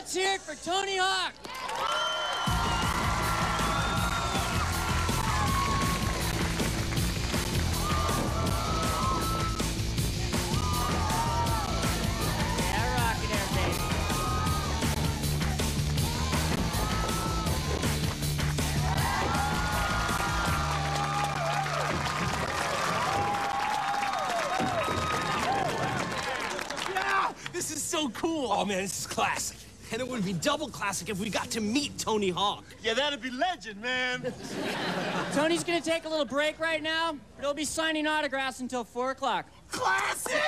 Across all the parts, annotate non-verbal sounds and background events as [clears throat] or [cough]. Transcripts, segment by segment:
Let's hear it for Tony Hawk. Yeah, rock it. Yeah, this is so cool. Oh man, this is classic. And it would be double classic if we got to meet Tony Hawk. Yeah, that'd be legend, man. [laughs] Tony's gonna take a little break right now, but he'll be signing autographs until 4 o'clock. Classic! [laughs]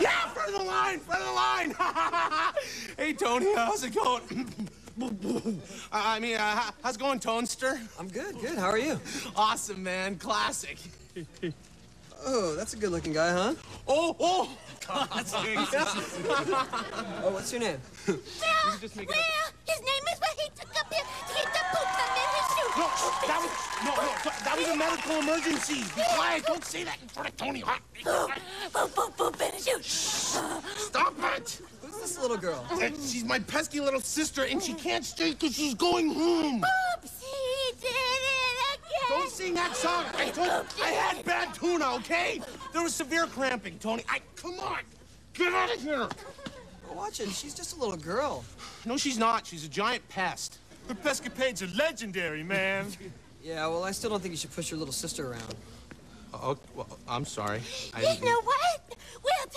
yeah, front of the line, front of the line. [laughs] hey, Tony, how's it going? [clears throat] I mean, uh, how's it going, Tonester? I'm good, good. How are you? Awesome, man. Classic. Oh, that's a good looking guy, huh? Oh, oh. Classic. Oh, what's your name? Well, well, his name is what he took up here to get the poop from in his shoe. No, that was no, no. That was a medical emergency. Be quiet. Don't say that in front of Tony Hawk. Poop, poop, poop in his shoe. Stop it. Who's this little girl? Eh, she's my pesky little sister, and she can't stay because she's going home. Oops, he did it again. Don't sing that song. I told I had bad tuna, okay? There was severe cramping, Tony. I come on. Get out of here. Watch it. She's just a little girl. No, she's not. She's a giant pest. The Pescapades are legendary, man. Yeah, well, I still don't think you should push your little sister around. Oh, well, I'm sorry. I You didn't- know what?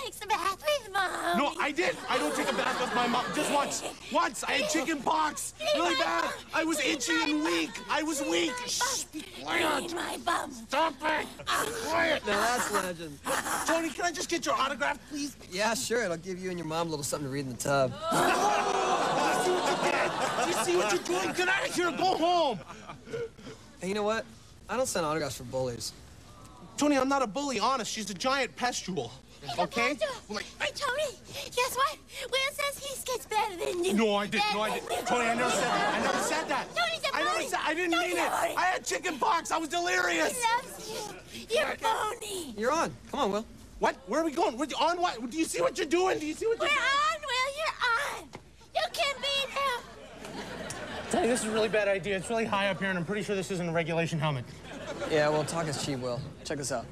We'll take some bath with mom. No, I did. I don't take a bath with my mom. Just once. Once. I had chicken pox. Really bad. I was itchy and weak. I was weak. Shh, be quiet. Clean my bum. Stop it. Be quiet. Now that's legend. Tony, can I just get your autograph, please? Yeah, sure. It'll give you and your mom a little something to read in the tub. [laughs] I see what you did. You see what you're doing? Get out of here. Go home. Hey, you know what? I don't send autographs for bullies. Tony, I'm not a bully. Honest. She's a giant pestule. Okay? Like, Hey, Tony, guess what? Will says he skates better than you. No, I didn't. No, I didn't. Tony, I never said that. I never said that. Tony's a I never said. I didn't Tony's mean it. I had chicken pox. I was delirious. He loves you. You're phony. You're on. Come on, Will. What? Where are we going? We're on what? Do you see what you're doing? Do you see what We're you're on, Will. You're on. You can beat him. Tony, this is a really bad idea. It's really high up here, and I'm pretty sure this isn't a regulation helmet. Yeah, well, talk is cheap, Will. Check this out.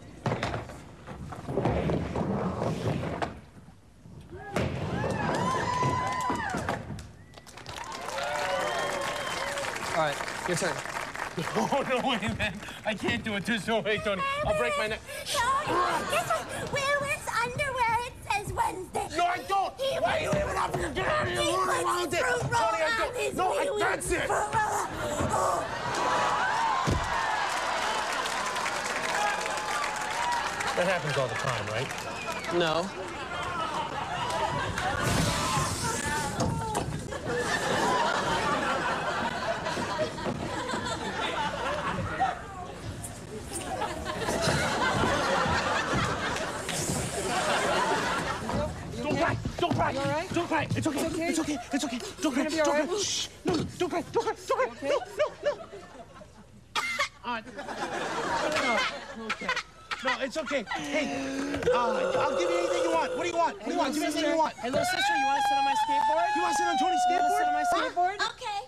All right, your turn. [laughs] Oh, no way, man. I can't do it. There's no way, Tony. I'll break my neck. Tony, guess what? Will wears underwear. It says Wednesday. No, I don't. He Why are you leaving up here? Get out of here. He What do you puts want it? Tony, I don't. No, I, wee-wee that's it. fruit roll. That happens all the time, right? No. Right? Don't cry. It's okay. okay. It's okay. It's okay. Don't cry. gonna be all Don't right? cry. Shh. No, no. Don't cry. Don't cry. Don't cry. okay? No, no, no. Uh, no, okay. No, it's okay. Hey, uh, I'll give you anything you want. What do you want? What do you want? Give me anything you want. Hey, little sister, you want to sit on my skateboard? You want to sit on Tony's You want to sit on my skateboard? skateboard? Okay.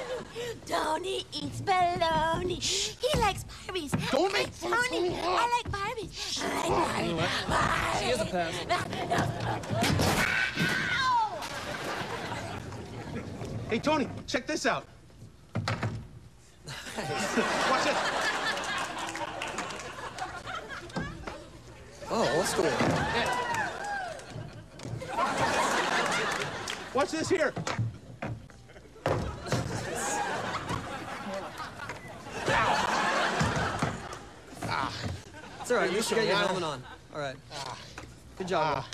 [laughs] Tony eats bologna. He likes Barbies. Don't I make like fun of Tony. Tony I Hawk. like Barbies. I. She is a pass. Hey, Tony, check this out. Watch it. Oh, old school. Watch this here. All right. At least you got your helmet on. All right. Good job.